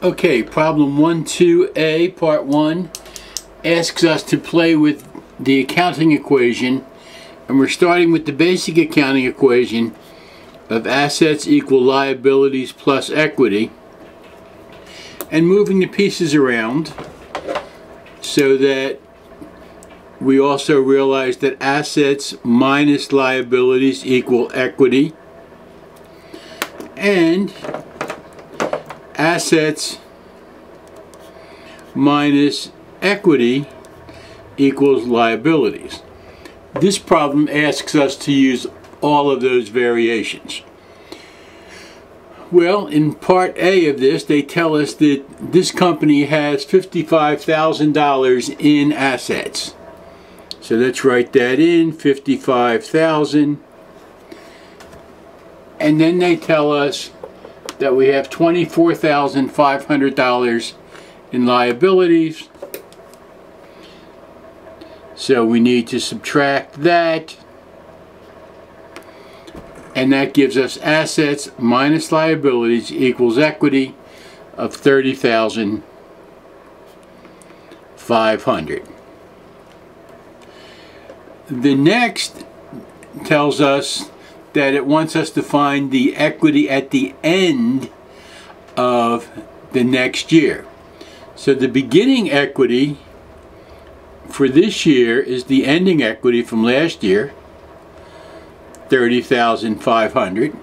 Okay, problem 1-2A, part 1, asks us to play with the accounting equation, and we're starting with the basic accounting equation of assets equal liabilities plus equity, and moving the pieces around so that we also realize that assets minus liabilities equal equity, and assets minus equity equals liabilities. This problem asks us to use all of those variations. Well, in part A of this, they tell us that this company has $55,000 in assets. So let's write that in, 55,000. And then they tell us that we have $24,500 in liabilities. So we need to subtract that. And that gives us assets minus liabilities equals equity of 30,500. The next tells us that it wants us to find the equity at the end of the next year. So the beginning equity for this year is the ending equity from last year, 30,500.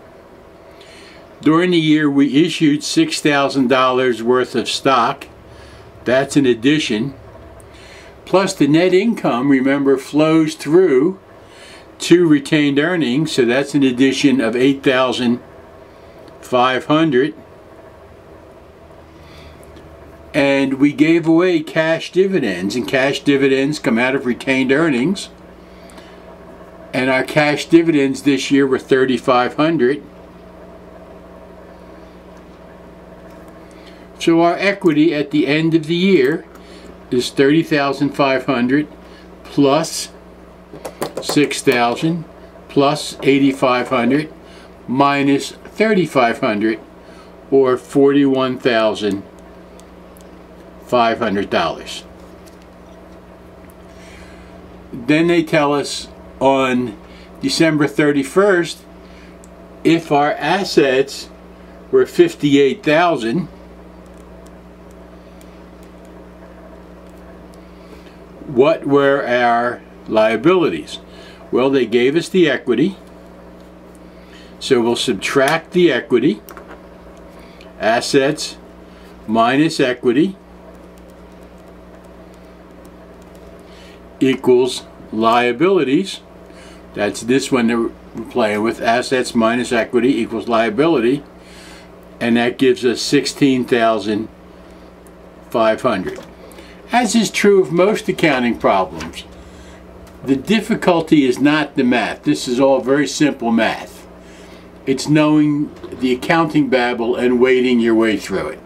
During the year we issued $6,000 worth of stock. That's an addition. Plus the net income, remember, flows through two retained earnings, so that's an addition of 8,500. And we gave away cash dividends, and cash dividends come out of retained earnings. And our cash dividends this year were 3,500. So our equity at the end of the year is 30,500 plus 6,000 plus 8,500 minus 3,500 or $41,500. Then they tell us on December 31st if our assets were 58,000 what were our liabilities? Well, they gave us the equity. So we'll subtract the equity. Assets minus equity equals liabilities. That's this one that we're playing with. Assets minus equity equals liability. And that gives us 16,500. As is true of most accounting problems, the difficulty is not the math. This is all very simple math. It's knowing the accounting babble and wading your way through it.